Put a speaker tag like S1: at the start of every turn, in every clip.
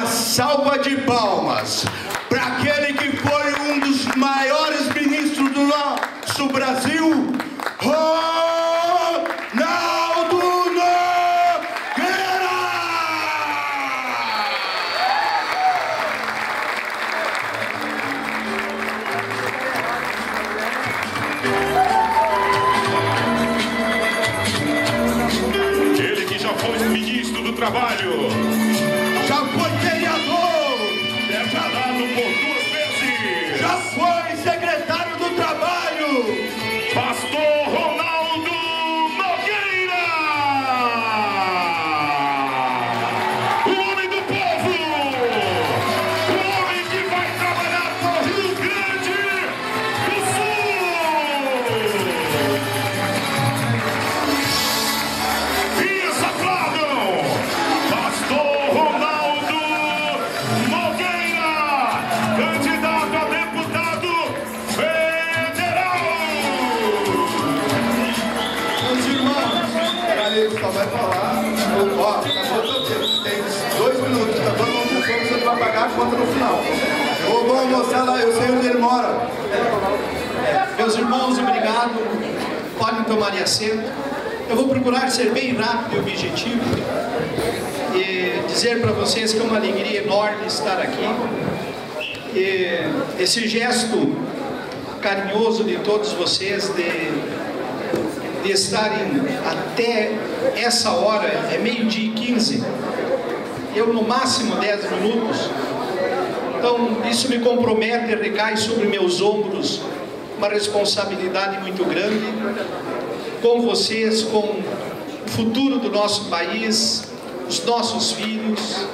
S1: uma salva de palmas para aquele que foi um dos maiores ministros do nosso Brasil, Tem dois minutos, tá todo mundo que você vai pagar conta no final. Ô, bom, moçada, eu sei onde ele mora.
S2: Meus irmãos, obrigado. Podem tomar assento. Eu vou procurar ser bem rápido e objetivo e dizer para vocês que é uma alegria enorme estar aqui. E esse gesto carinhoso de todos vocês de estarem até essa hora, é meio-dia e 15, eu no máximo 10 minutos, então, isso me compromete recai sobre meus ombros uma responsabilidade muito grande com vocês, com o futuro do nosso país, os nossos filhos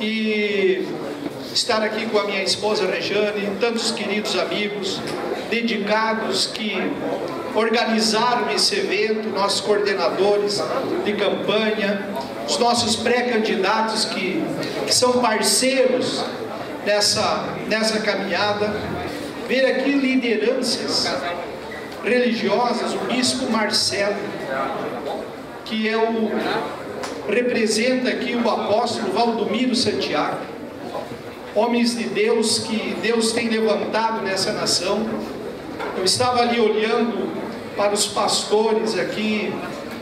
S2: e estar aqui com a minha esposa Rejane, tantos queridos amigos dedicados que organizaram esse evento, nossos coordenadores de campanha, os nossos pré-candidatos que, que são parceiros nessa, nessa caminhada, ver aqui lideranças religiosas, o bispo Marcelo, que é o representa aqui o apóstolo Valdomiro Santiago, homens de Deus que Deus tem levantado nessa nação. Eu estava ali olhando para os pastores aqui,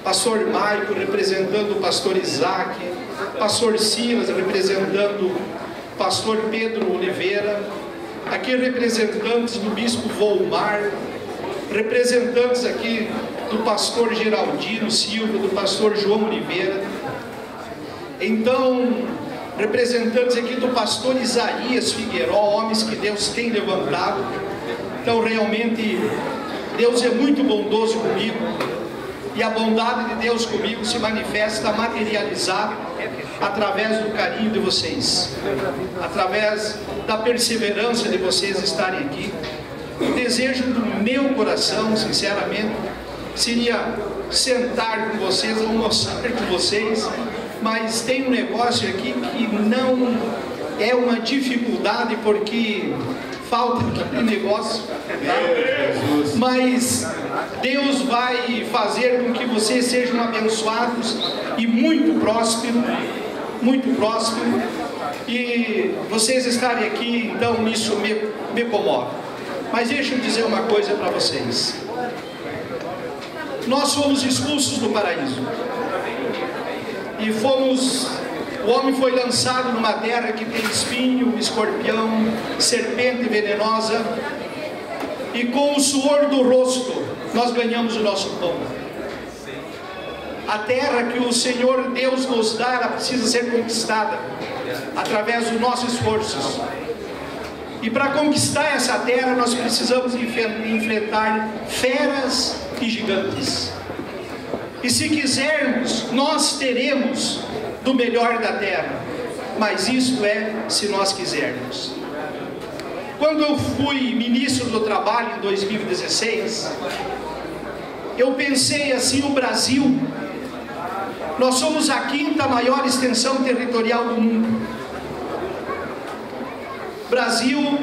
S2: pastor Maico representando o pastor Isaac, pastor Silas representando o pastor Pedro Oliveira, aqui representantes do bispo Volmar, representantes aqui do pastor Geraldino Silva, do pastor João Oliveira. Então, representantes aqui do pastor Isaías Figueiró, homens que Deus tem levantado. Então, realmente, Deus é muito bondoso comigo. E a bondade de Deus comigo se manifesta materializada através do carinho de vocês, através da perseverança de vocês estarem aqui. O desejo do meu coração, sinceramente, seria sentar com vocês, almoçar com vocês, mas tem um negócio aqui que não é uma dificuldade porque falta aquele negócio, tá? mas Deus vai fazer com que vocês sejam abençoados e muito prósperos, muito prósperos, e vocês estarem aqui, então isso me, me comove. Mas deixa eu dizer uma coisa para vocês. Nós fomos expulsos do paraíso. E fomos. O homem foi lançado numa terra que tem espinho, escorpião, serpente venenosa. E com o suor do rosto, nós ganhamos o nosso pão. A terra que o Senhor Deus nos dá, ela precisa ser conquistada através dos nossos esforços. E para conquistar essa terra, nós precisamos enfrentar feras e gigantes. E se quisermos, nós teremos do melhor da terra. Mas isso é se nós quisermos. Quando eu fui ministro do Trabalho em 2016, eu pensei assim: o Brasil, nós somos a quinta maior extensão territorial do mundo. Brasil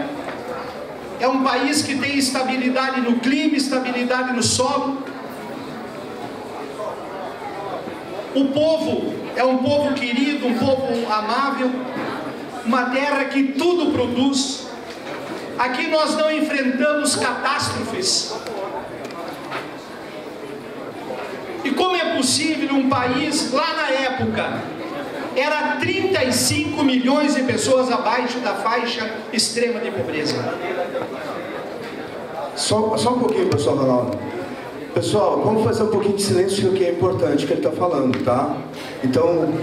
S2: é um país que tem estabilidade no clima, estabilidade no solo. O povo é um povo querido, um povo amável. uma terra que tudo produz. Aqui nós não enfrentamos catástrofes. E como é possível um país, lá na época, era 35 milhões de pessoas abaixo da faixa extrema de pobreza.
S1: Só, só um pouquinho, pessoal Ronaldo. Pessoal, vamos fazer um pouquinho de silêncio, que é importante que ele está falando, tá? Então,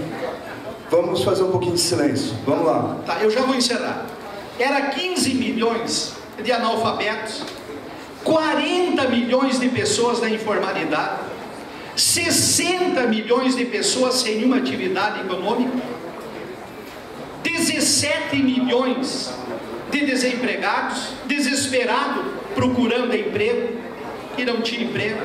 S1: vamos fazer um pouquinho de silêncio. Vamos lá.
S2: Tá, eu já vou encerrar. Era 15 milhões de analfabetos, 40 milhões de pessoas na informalidade, 60 milhões de pessoas sem nenhuma atividade econômica, 17 milhões de desempregados, desesperados, procurando emprego e não tinha emprego.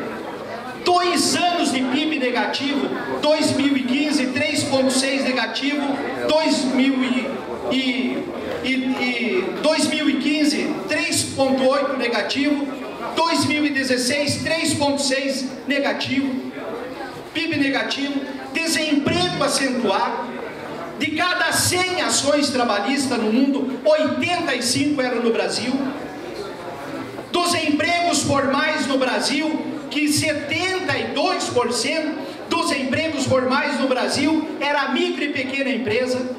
S2: Dois anos de PIB negativo, 2015 3,6 negativo, 2000 e, e, e 2015 3,8 negativo, 2016 3,6 negativo, PIB negativo, desemprego acentuado. De cada 100 ações trabalhistas no mundo, 85 eram no Brasil. Dos empregos formais no Brasil, que 72% dos empregos formais no Brasil era micro e pequena empresa,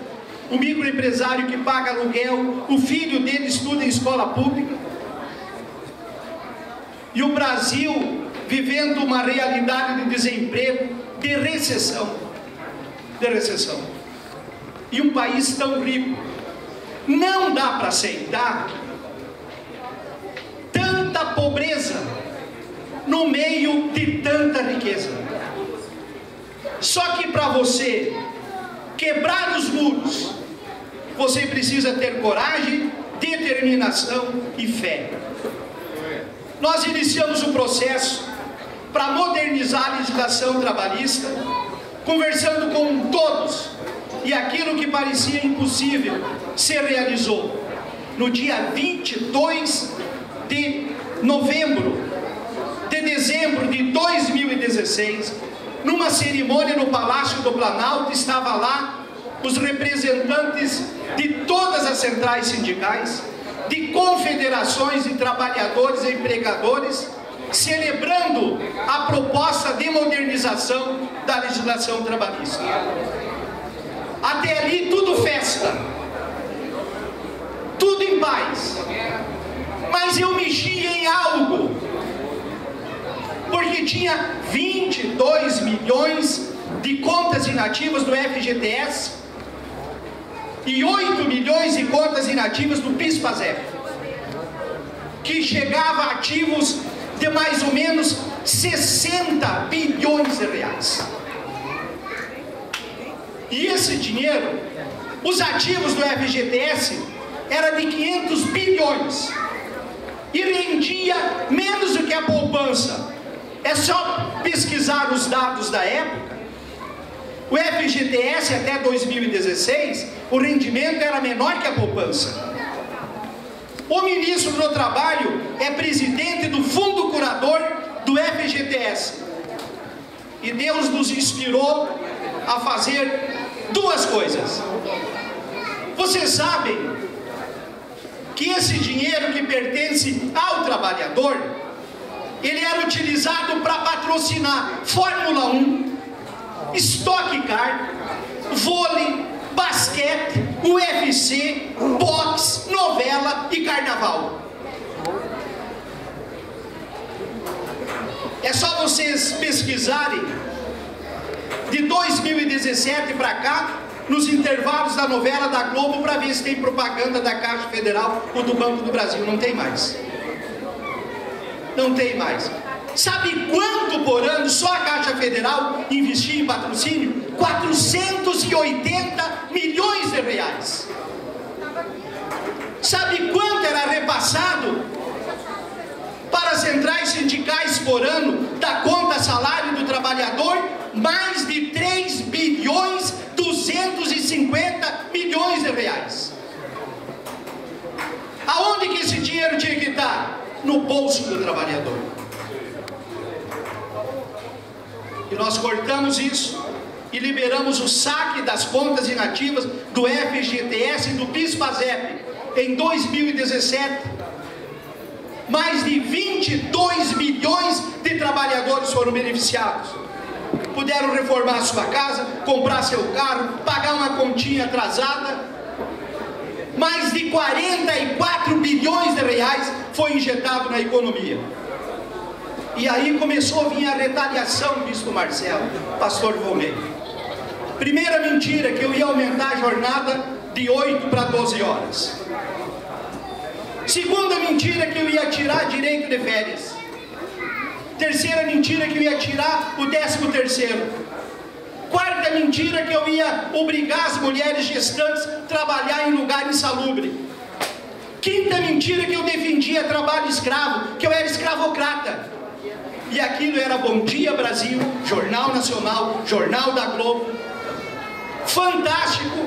S2: o microempresário que paga aluguel, o filho dele estuda em escola pública. E o Brasil vivendo uma realidade de desemprego, de recessão, de recessão. E um país tão rico, não dá para aceitar tanta pobreza no meio de tanta riqueza. Só que para você quebrar os muros, você precisa ter coragem, determinação e fé. Nós iniciamos o processo para modernizar a legislação trabalhista, conversando com todos, e aquilo que parecia impossível se realizou. No dia 22 de novembro de dezembro de 2016, numa cerimônia no Palácio do Planalto, estava lá os representantes de todas as centrais sindicais, de confederações de trabalhadores e empregadores, celebrando a proposta de modernização da legislação trabalhista. Até ali tudo festa, tudo em paz. Mas eu mexi em algo, porque tinha 22 milhões de contas inativas do FGTS e 8 milhões de contas inativas do PIS-PASEP, que chegava a ativos de mais ou menos 60 bilhões de reais. E esse dinheiro, os ativos do FGTS, era de 500 bilhões e rendia menos do que a poupança. É só pesquisar os dados da época. O FGTS até 2016, o rendimento era menor que a poupança. O ministro do Trabalho é presidente do fundo curador do FGTS. E Deus nos inspirou a fazer duas coisas. Vocês sabem que esse dinheiro que pertence ao trabalhador, ele era utilizado para patrocinar Fórmula 1, Stock Car, vôlei, basquete, UFC, boxe, novela e carnaval. É só vocês pesquisarem de 2017 para cá, nos intervalos da novela da Globo, para ver se tem propaganda da Caixa Federal ou do Banco do Brasil. Não tem mais. Não tem mais. Sabe quanto por ano só a Caixa Federal investia em patrocínio? 480 milhões de reais. Sabe quanto era repassado para centrais sindicais por ano da conta salário do trabalhador? Mais de 3 bilhões 250 milhões de reais. Aonde que esse dinheiro tinha que estar? No bolso do trabalhador. E nós cortamos isso e liberamos o saque das contas inativas do FGTS e do PIS-PASEP em 2017. Mais de 22 milhões de trabalhadores foram beneficiados. Puderam reformar sua casa, comprar seu carro, pagar uma continha atrasada. Mais de 44 bilhões de reais foi injetado na economia. E aí começou a vir a retaliação, bispo Marcelo, pastor Volney. Primeira mentira, que eu ia aumentar a jornada de 8 para 12 horas. Segunda mentira, que eu ia tirar direito de férias. Terceira mentira, que eu ia tirar o décimo terceiro. Quarta mentira, que eu ia obrigar as mulheres gestantes a trabalhar em lugar insalubre. Quinta mentira, que eu defendia trabalho escravo, que eu era escravocrata. E aquilo era Bom Dia Brasil, Jornal Nacional, Jornal da Globo. Fantástico.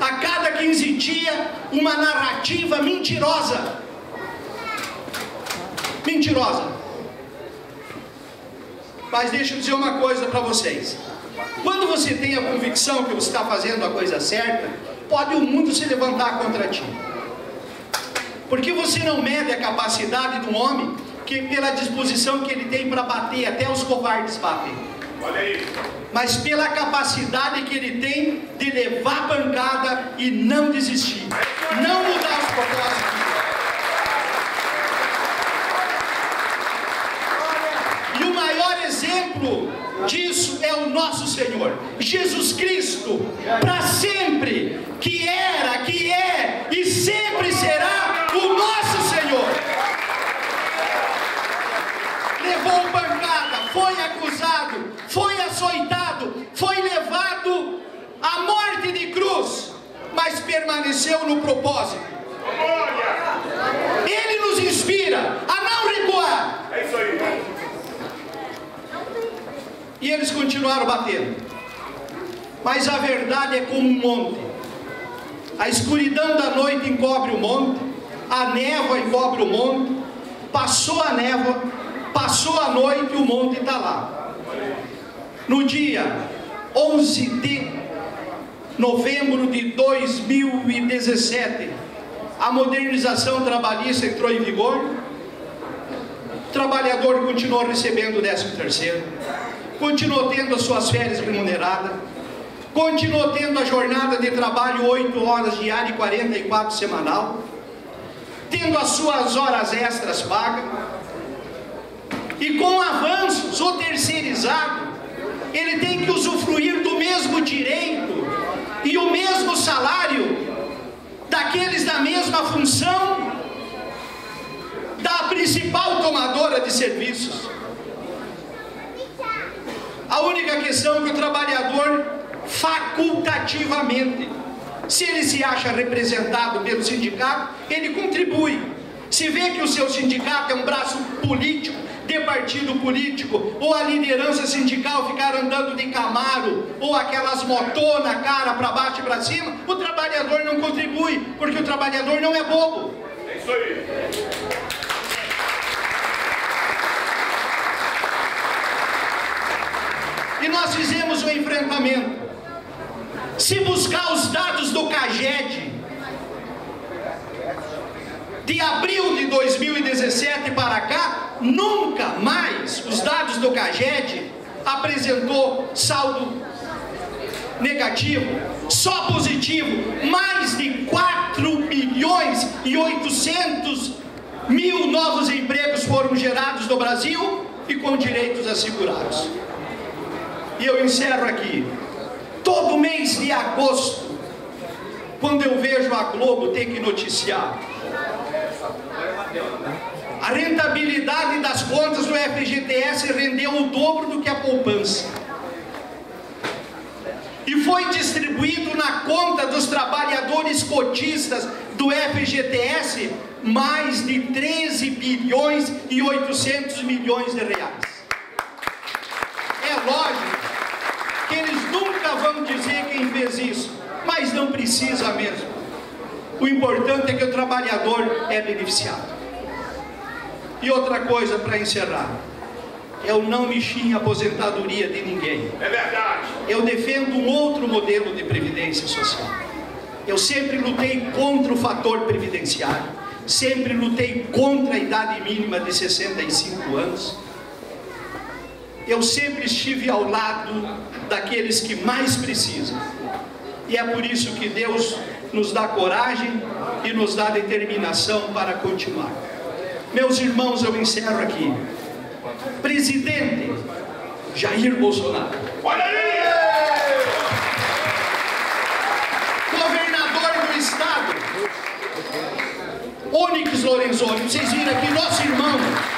S2: A cada 15 dias, uma narrativa mentirosa. Mentirosa. Mas deixa eu dizer uma coisa para vocês. Quando você tem a convicção que você está fazendo a coisa certa, pode o mundo se levantar contra ti. Porque você não mede a capacidade de um homem que pela disposição que ele tem para bater, até os covardes batem.
S3: Olha aí.
S2: Mas pela capacidade que ele tem de levar a pancada e não desistir. Não mudar os propósitos. E o maior exemplo disso nosso Senhor, Jesus Cristo, para sempre, que era, que é e sempre será o nosso Senhor. Levou pancada, foi acusado, foi açoitado, foi levado à morte de cruz, mas permaneceu no propósito. Ele nos inspira a não recuar.
S3: É isso aí.
S2: E eles continuaram batendo. Mas a verdade é como um monte. A escuridão da noite encobre o monte, a névoa encobre o monte. Passou a névoa, passou a noite e o monte está lá. No dia 11 de novembro de 2017, a modernização trabalhista entrou em vigor. O trabalhador continuou recebendo o 13 terceiro continuou tendo as suas férias remuneradas, continuou tendo a jornada de trabalho 8 horas diárias e 44 semanal, tendo as suas horas extras pagas, e com avanços, o terceirizado, ele tem que usufruir do mesmo direito e o mesmo salário daqueles da mesma função da principal tomadora de serviços. Única questão que o trabalhador, facultativamente, se ele se acha representado pelo sindicato, ele contribui. Se vê que o seu sindicato é um braço político, de partido político, ou a liderança sindical ficar andando de camaro, ou aquelas motona cara para baixo e para cima, o trabalhador não contribui, porque o trabalhador não é bobo.
S3: É isso aí.
S2: E nós fizemos o enfrentamento. Se buscar os dados do CAGED, de abril de 2017 para cá, nunca mais os dados do CAGED apresentou saldo negativo, só positivo, mais de 4 milhões e 800 mil novos empregos foram gerados no Brasil e com direitos assegurados. E eu encerro aqui. Todo mês de agosto, quando eu vejo a Globo ter que noticiar a rentabilidade das contas do FGTS rendeu o dobro do que a poupança. E foi distribuído na conta dos trabalhadores cotistas do FGTS mais de 13 bilhões e 800 milhões de reais. É lógico que eles nunca vão dizer quem fez isso, mas não precisa mesmo. O importante é que o trabalhador é beneficiado. E outra coisa para encerrar. Eu não mexi em aposentadoria de ninguém.
S3: É verdade.
S2: Eu defendo um outro modelo de previdência social. Eu sempre lutei contra o fator previdenciário, sempre lutei contra a idade mínima de 65 anos. Eu sempre estive ao lado daqueles que mais precisam. E é por isso que Deus nos dá coragem e nos dá determinação para continuar. Meus irmãos, eu encerro aqui. Presidente Jair Bolsonaro.
S3: Olha aí!
S2: Governador do estado, Onyx Lorenzoni. Vocês viram aqui, nosso irmão.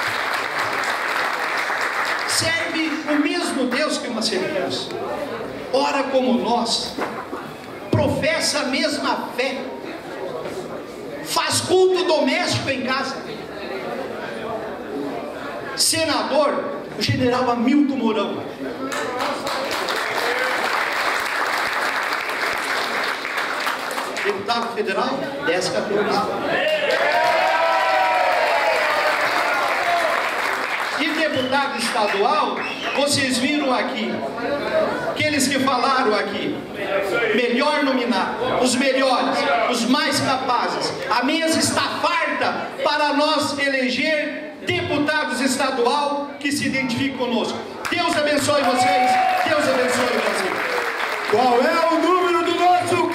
S2: Serve o mesmo Deus que uma servirmos. Ora como nós. Professa a mesma fé. Faz culto doméstico em casa. Senador, o general Hamilton Mourão. Deputado federal, 10, 14. E deputado estadual, vocês viram aqui, aqueles que falaram aqui, melhor nominado, os melhores, os mais capazes. A mesa está farta para nós eleger deputados estadual que se identificam conosco. Deus abençoe vocês, Deus abençoe o Brasil.
S1: Qual é o número do nosso